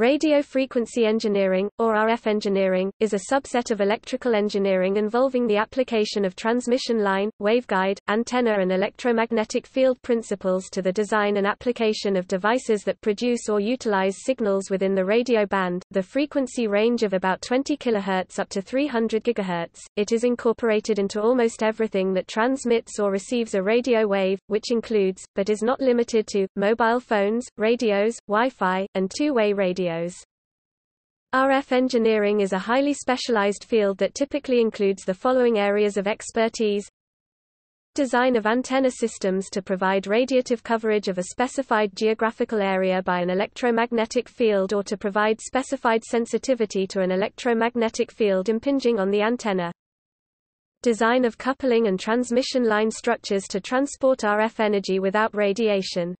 Radio frequency engineering, or RF engineering, is a subset of electrical engineering involving the application of transmission line, waveguide, antenna and electromagnetic field principles to the design and application of devices that produce or utilize signals within the radio band, the frequency range of about 20 kHz up to 300 GHz. It is incorporated into almost everything that transmits or receives a radio wave, which includes, but is not limited to, mobile phones, radios, Wi-Fi, and two-way radio RF engineering is a highly specialized field that typically includes the following areas of expertise Design of antenna systems to provide radiative coverage of a specified geographical area by an electromagnetic field or to provide specified sensitivity to an electromagnetic field impinging on the antenna. Design of coupling and transmission line structures to transport RF energy without radiation.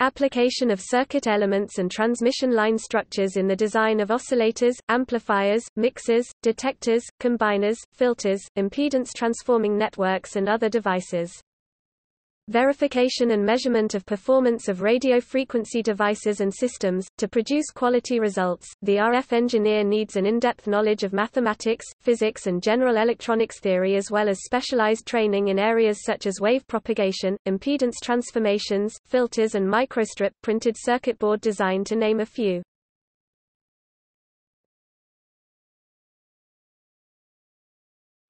Application of circuit elements and transmission line structures in the design of oscillators, amplifiers, mixers, detectors, combiners, filters, impedance transforming networks and other devices. Verification and measurement of performance of radio frequency devices and systems. To produce quality results, the RF engineer needs an in-depth knowledge of mathematics, physics and general electronics theory as well as specialized training in areas such as wave propagation, impedance transformations, filters and microstrip printed circuit board design to name a few.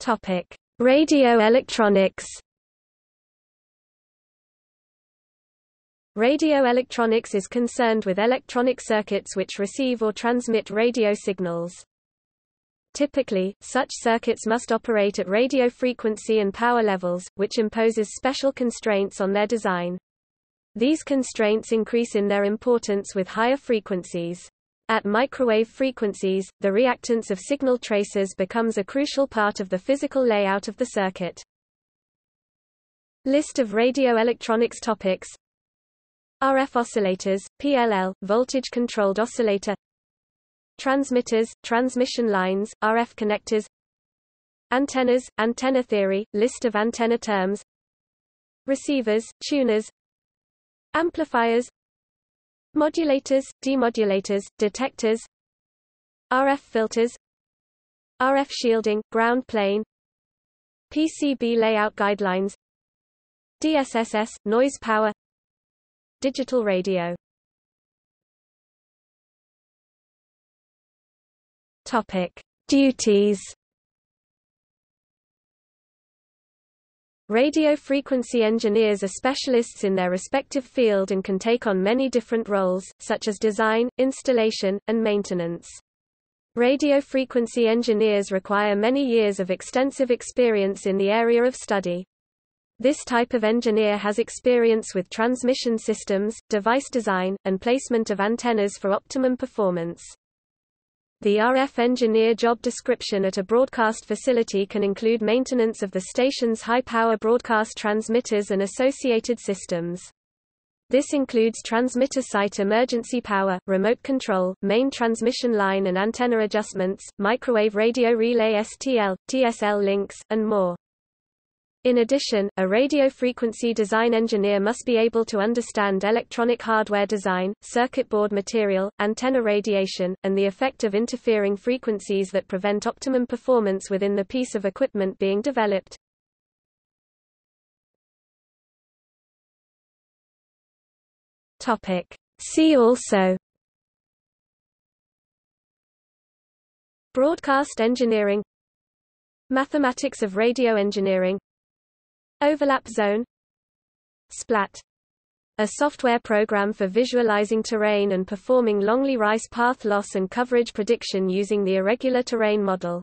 Topic: Radio electronics Radio electronics is concerned with electronic circuits which receive or transmit radio signals. Typically, such circuits must operate at radio frequency and power levels, which imposes special constraints on their design. These constraints increase in their importance with higher frequencies. At microwave frequencies, the reactance of signal traces becomes a crucial part of the physical layout of the circuit. List of radio electronics topics RF oscillators, PLL, voltage-controlled oscillator Transmitters, transmission lines, RF connectors Antennas, antenna theory, list of antenna terms Receivers, tuners Amplifiers Modulators, demodulators, detectors RF filters RF shielding, ground plane PCB layout guidelines DSSS, noise power Digital radio Topic: Duties. Radio frequency engineers are specialists in their respective field and can take on many different roles, such as design, installation, and maintenance. Radio frequency engineers require many years of extensive experience in the area of study. This type of engineer has experience with transmission systems, device design, and placement of antennas for optimum performance. The RF engineer job description at a broadcast facility can include maintenance of the station's high-power broadcast transmitters and associated systems. This includes transmitter site emergency power, remote control, main transmission line and antenna adjustments, microwave radio relay STL, TSL links, and more. In addition, a radio frequency design engineer must be able to understand electronic hardware design, circuit board material, antenna radiation, and the effect of interfering frequencies that prevent optimum performance within the piece of equipment being developed. Topic. See also Broadcast engineering Mathematics of radio engineering Overlap zone Splat a software program for visualizing terrain and performing Longley-Rice path loss and coverage prediction using the irregular terrain model.